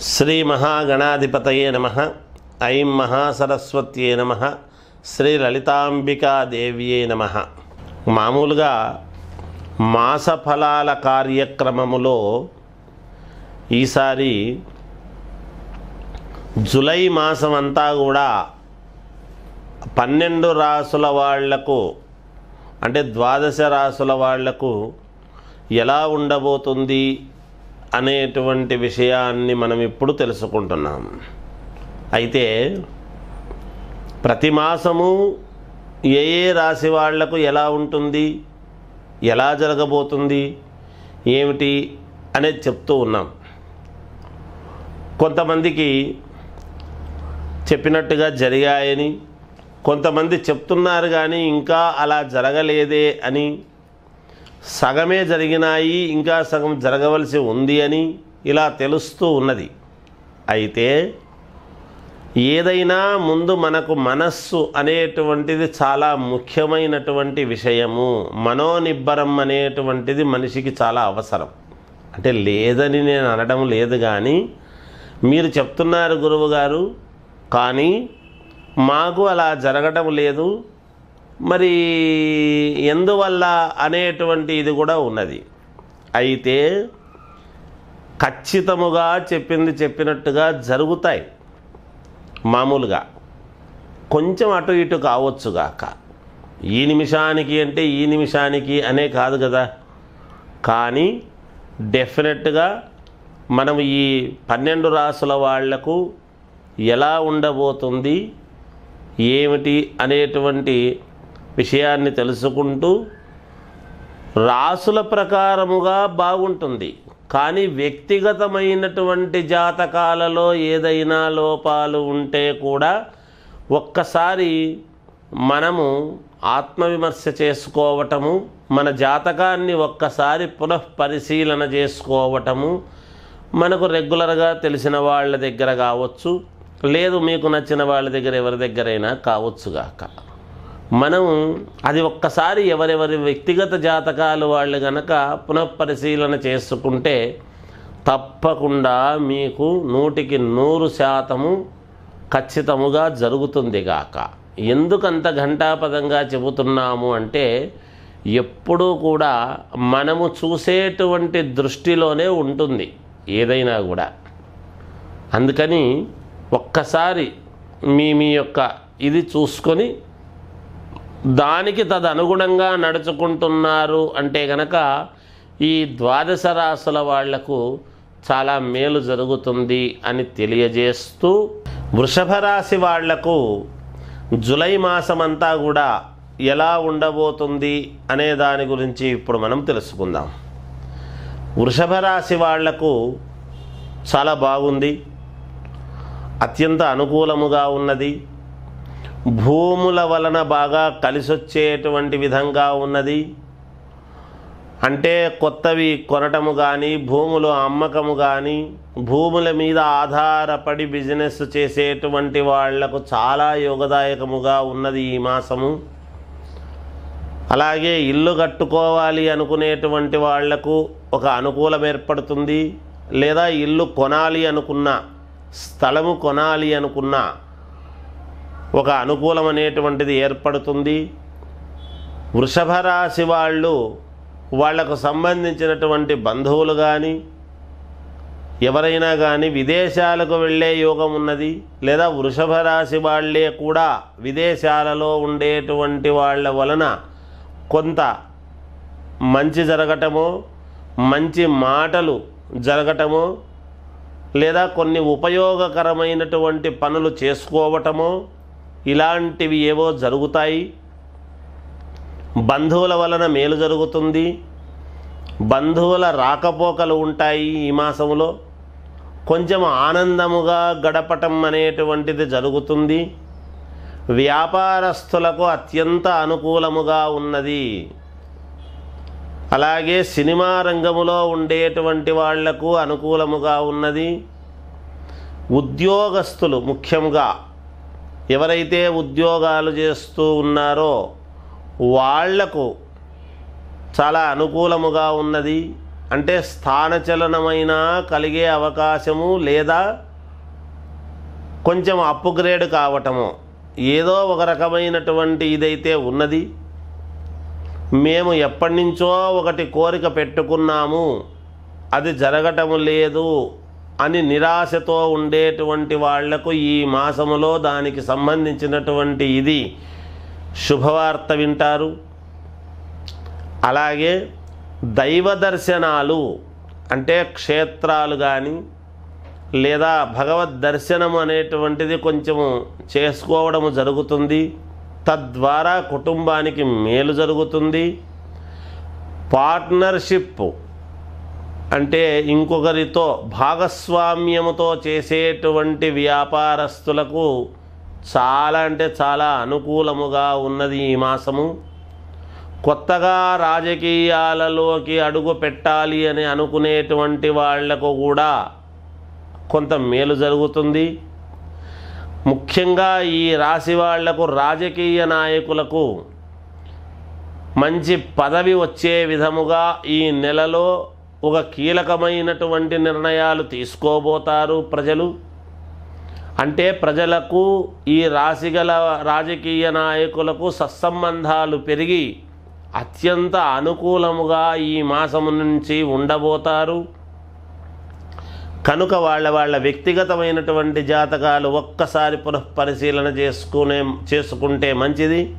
శ్రీ మహాగణాధిపతయే నమ. ఐం మహాసరస్వత్యే నమ. శ్రీ లలితాంబికాదేవ్యే నమ. మామూలుగా మాసఫలాల కార్యక్రమములో ఈసారి జులై మాసం అంతా కూడా పన్నెండు రాసుల వాళ్ళకు అంటే ద్వాదశ రాసుల వాళ్ళకు ఎలా ఉండబోతుంది అనేటువంటి విషయాన్ని మనం ఇప్పుడు తెలుసుకుంటున్నాం. అయితే ప్రతి మాసము ఏ ఏ రాశి వాళ్ళకు ఎలా ఉంటుంది? ఎలా జరగబోతుంది? ఏమిటి? అనేది చెప్తూ ఉన్నాం. కొంతమందికి చెప్పినట్టుగా జరిగాయని కొంతమంది చెప్తున్నారు కానీ ఇంకా అలా జరగలేదే అని సగమే జరిగినాయి ఇంకా సగం జరగవలసి ఉంది అని ఇలా తెలుస్తూ ఉన్నది. అయితే ఏదైనా ముందు మనకు మనస్సు అనేటువంటిది చాలా ముఖ్యమైనటువంటి విషయము. మనోనిబ్బరం అనేటువంటిది మనిషికి చాలా అవసరం. అంటే లేదని నేను అనడం లేదు కానీ మీరు చెప్తున్నారు గురువుగారు కానీ మాకు అలా జరగడం లేదు. మరి ఎందువల్ల అనేటువంటి ఇది కూడా ఉన్నది. అయితే ఖచ్చితముగా చెప్పింది చెప్పినట్టుగా జరుగుతాయి. మామూలుగా కొంచెం అటు ఇటు కావచ్చుగాక ఈ నిమిషానికి అంటే ఈ నిమిషానికి అనే కాదు కదా. కానీ డెఫినెట్గా మనం ఈ పన్నెండు రాసుల వాళ్ళకు ఎలా ఉండబోతుంది ఏమిటి అనేటువంటి విషయాన్ని తెలుసుకుంటూ రాసుల ప్రకారముగా బాగుంటుంది. కానీ వ్యక్తిగతమైనటువంటి జాతకాలలో ఏదైనా లోపాలు ఉంటే కూడా ఒక్కసారి మనము ఆత్మవిమర్శ చేసుకోవటము మన జాతకాన్ని ఒక్కసారి పునఃపరిశీలన చేసుకోవటము మనకు రెగ్యులర్గా తెలిసిన వాళ్ళ దగ్గర కావచ్చు లేదు మీకు నచ్చిన వాళ్ళ దగ్గర ఎవరి దగ్గరైనా కావచ్చుగాక మనం అది ఒక్కసారి ఎవరెవరి వ్యక్తిగత జాతకాలు వాళ్ళు గనక పునఃపరిశీలన చేసుకుంటే తప్పకుండా మీకు నూటికి నూరు శాతము ఖచ్చితముగా జరుగుతుంది గాక. ఎందుకంత ఘంటాపదంగా చెబుతున్నాము అంటే ఎప్పుడూ కూడా మనము చూసేటువంటి దృష్టిలోనే ఉంటుంది ఏదైనా కూడా. అందుకని ఒక్కసారి మీ మీ యొక్క ఇది చూసుకొని దానికి తదనుగుణంగా నడుచుకుంటున్నారు అంటే గనక ఈ ద్వాదశ రాసుల వాళ్ళకు చాలా మేలు జరుగుతుంది అని తెలియజేస్తూ వృషభ రాశి వాళ్ళకు జులై మాసమంతా కూడా ఎలా ఉండబోతుంది అనే దాని గురించి ఇప్పుడు మనం తెలుసుకుందాం. వృషభ రాశి వాళ్ళకు చాలా బాగుంది. అత్యంత అనుకూలముగా ఉన్నది. భూముల వలన బాగా కలిసొచ్చేటువంటి విధంగా ఉన్నది. అంటే కొత్తవి కొనటము కానీ భూములు అమ్మకము కానీ భూముల మీద ఆధారపడి బిజినెస్ చేసేటువంటి వాళ్ళకు చాలా యోగదాయకముగా ఉన్నది ఈ మాసము. అలాగే ఇల్లు కట్టుకోవాలి అనుకునేటువంటి వాళ్ళకు ఒక అనుకూలం ఏర్పడుతుంది. లేదా ఇల్లు కొనాలి అనుకున్న స్థలము కొనాలి అనుకున్న ఒక అనుకూలం అనేటువంటిది ఏర్పడుతుంది. వృషభ రాశి వాళ్ళు వాళ్ళకు సంబంధించినటువంటి బంధువులు కానీ ఎవరైనా కానీ విదేశాలకు వెళ్ళే యోగం ఉన్నది. లేదా వృషభ రాశి వాళ్ళే కూడా విదేశాలలో ఉండేటువంటి వాళ్ళ వలన కొంత మంచి జరగటమో మంచి మాటలు జరగటమో లేదా కొన్ని ఉపయోగకరమైనటువంటి పనులు చేసుకోవటమో ఇలాంటివి ఏవో జరుగుతాయి. బంధువుల వలన మేలు జరుగుతుంది. బంధువుల రాకపోకలు ఉంటాయి ఈ మాసంలో. కొంచెం ఆనందముగా గడపటం అనేటువంటిది జరుగుతుంది. వ్యాపారస్తులకు అత్యంత అనుకూలముగా ఉన్నది. అలాగే సినిమా రంగములో ఉండేటువంటి వాళ్ళకు అనుకూలముగా ఉన్నది. ఉద్యోగస్తులు ముఖ్యంగా ఎవరైతే ఉద్యోగాలు చేస్తూ ఉన్నారో వాళ్ళకు చాలా అనుకూలముగా ఉన్నది. అంటే స్థానచలనమైనా కలిగే అవకాశము లేదా కొంచెం అప్గ్రేడ్ కావటము. ఏదో ఒక రకమైనటువంటి ఇదైతే ఉన్నది. మేము ఎప్పటి నుంచో ఒకటి కోరిక పెట్టుకున్నాము. అది జరగటం లేదు. అని నిరాశతో ఉండేటువంటి వాళ్ళకు ఈ మాసములో దానికి సంబంధించినటువంటి ఇది శుభవార్త వింటారు. అలాగే దైవ దర్శనాలు అంటే క్షేత్రాలు కానీ లేదా భగవద్ దర్శనము అనేటువంటిది కొంచెము చేసుకోవడము జరుగుతుంది. తద్వారా కుటుంబానికి మేలు జరుగుతుంది. పార్ట్నర్షిప్ అంటే ఇంకొకరితో భాగస్వామ్యముతో చేసేటువంటి వ్యాపారస్తులకు చాలా అంటే చాలా అనుకూలముగా ఉన్నది ఈ మాసము. కొత్తగా రాజకీయాలలోకి అడుగు పెట్టాలి అని అనుకునేటువంటి వాళ్ళకు కూడా కొంత మేలు జరుగుతుంది. ముఖ్యంగా ఈ రాశి వాళ్ళకు రాజకీయ నాయకులకు మంచి పదవి వచ్చే విధముగా ఈ నెలలో ఒక కీలకమైనటువంటి నిర్ణయాలు తీసుకోబోతారు ప్రజలు. అంటే ప్రజలకు ఈ రాశిగల రాజకీయ నాయకులకు సత్సంబంధాలు పెరిగి అత్యంత అనుకూలముగా ఈ మాసము నుంచి ఉండబోతారు. కనుక వాళ్ళ వాళ్ళ వ్యక్తిగతమైనటువంటి జాతకాలు ఒక్కసారి పునఃపరిశీలన చేసుకునే చేసుకుంటే మంచిది.